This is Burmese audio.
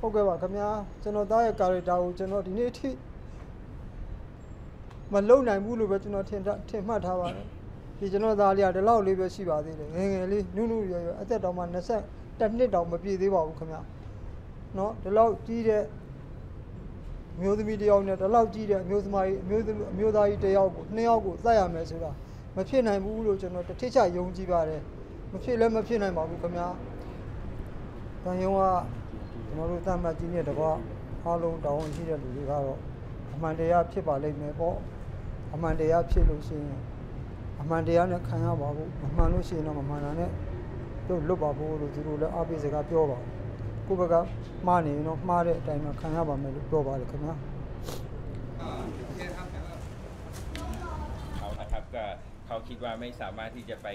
ဟုတ်ကဲ့ပါခင်ဗျာကျွန်တော်သားရဲ့ character ကိုကျွန်တော်ဒီနေ့အထိမလုံနိုင်ဘူးလို့ပဲကျွန်တော်ထင်ထင်မှတ်ထားပါတယ်ဒီကျွန်တော်သားလေးကဒီလောက်လေးပဲရှိပါသေးတယ်ငယ်ငယ်လေးနုနုရွယ်ရွယ်အသက်တောင်မှ20တစ်နှစ်တောင်မပြည့်သေးပါဘူးခင်ဗျာเนาะဒီလောက်ကြီးတဲ့မျိုးသမီးတယောက်နဲ့ဒီလောက်ကြီးတဲ့အမျိုးသမီးအမျိုးအမျိုးသားကြီးတယောက်ကိုနှစ်ယောက်ကိုစက်ရမယ်ဆိုတာမဖြစ်နိုင်ဘူးလို့ကျွန်တော်တထစ်ချယုံကြည်ပါတယ်မဖြစ်လည်းမဖြစ်နိုင်ပါဘူးခင်ဗျာ တန်ယုံကကျွန်တော်တို့တမ္မတ်ကြီးနဲ့တကွအားလုံးတောင်းရှိတဲ့လူတွေကတော့အမှန်တရားဖြစ်ပါလိမ့်မယ်ပေါ့အမှန်တရားဖြစ်လို့ရှိရင်အမှန်တရားနဲ့ခံရပါဘူးမမှန်လို့ရှိရင်တော့မမှန်တာနဲ့တို့လွတ်ပါဖို့လို့သူတို့လည်းအားပေးစကားပြောပါကိုယ့်ဘက်ကမှားနေရင်တော့မှားတဲ့အတိုင်းမှခံရပါမယ်လို့ပြောပါတယ်ခင်ဗျာ เขานะครับก็เขาคิดว่าไม่สามารถที่จะไป